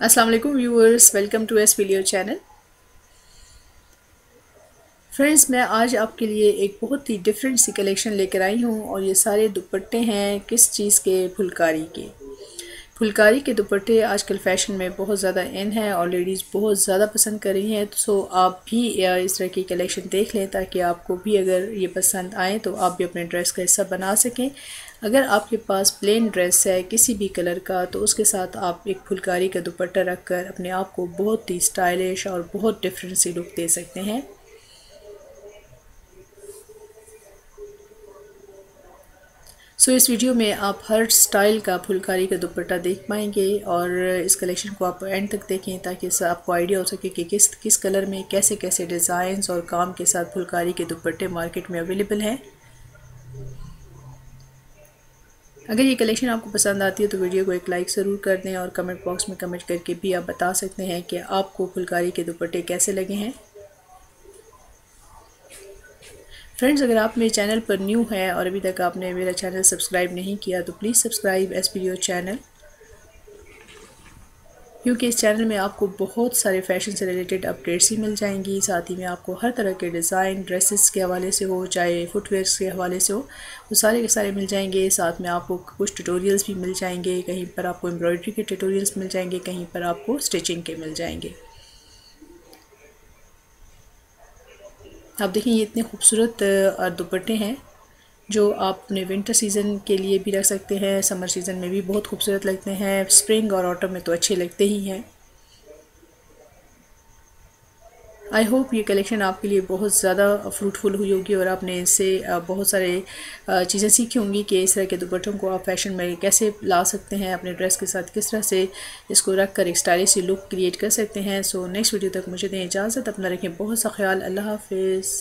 वालेकुम viewers welcome to S video channel friends मैं आज आपके लिए एक बहुत ही डिफरेंट सी कलेक्शन लेकर आई हूँ और ये सारे दुपट्टे हैं किस चीज़ के, फुलकारी के। फुलकारी के दुपट्टे आजकल फ़ैशन में बहुत ज़्यादा इन है और लेडीज़ बहुत ज़्यादा पसंद कर रही हैं। तो सो आप भी इस तरह की कलेक्शन देख लें ताकि आपको भी अगर ये पसंद आए तो आप भी अपने ड्रेस का हिस्सा बना सकें। अगर आपके पास प्लेन ड्रेस है, किसी भी कलर का तो उसके साथ आप एक फुलकारी का दुपट्टा रख कर अपने आप को बहुत ही स्टाइलिश और बहुत डिफरेंट सी लुक दे सकते हैं। सो so, इस वीडियो में आप हर स्टाइल का फुलकारी का दुपट्टा देख पाएँगे और इस कलेक्शन को आप एंड तक देखें ताकि आपको आइडिया हो सके कि किस किस कलर में कैसे कैसे डिज़ाइंस और काम के साथ फुलकारी के दुपट्टे मार्केट में अवेलेबल हैं। अगर ये कलेक्शन आपको पसंद आती है तो वीडियो को एक लाइक ज़रूर कर दें और कमेंट बॉक्स में कमेंट करके भी आप बता सकते हैं कि आपको फुलकारी के दुपट्टे कैसे लगे हैं। फ्रेंड्स अगर आप मेरे चैनल पर न्यू हैं और अभी तक आपने मेरा चैनल सब्सक्राइब नहीं किया तो please subscribe S P channel क्योंकि इस चैनल में आपको बहुत सारे फ़ैशन से रिलेटेड अपडेट्स ही मिल जाएँगी। साथ ही में आपको हर तरह के डिज़ाइन ड्रेसेस के हवाले से हो, चाहे फुटवेयर्स के हवाले से हो, वो सारे के सारे मिल जाएँगे। साथ में आपको कुछ ट्यूटोरियल्स भी मिल जाएँगे। कहीं पर आपको एम्ब्रॉयडरी के ट्यूटोरियल्स मिल जाएँगे, कहीं पर आपको स्टिचिंग के मिल जाएँगे। आप देखें, ये इतने खूबसूरत दुपट्टे हैं, जो आप अपने विंटर सीज़न के लिए भी रख सकते हैं समर सीज़न में भी बहुत खूबसूरत लगते हैं स्प्रिंग और ऑटम में तो अच्छे लगते ही हैं। आई होप ये कलेक्शन आपके लिए बहुत ज़्यादा फ्रूटफुल हुई होगी और आपने इससे बहुत सारे चीज़ें सीखी होंगी कि इस तरह के दुपट्टों को आप फ़ैशन में कैसे ला सकते हैं, अपने ड्रेस के साथ किस तरह से इसको रख कर एक स्टाइलिश लुक क्रिएट कर सकते हैं। सो नेक्स्ट वीडियो तक मुझे दें इजाज़त, अपना रखें बहुत सा ख्याल। अल्लाह हाफिज़।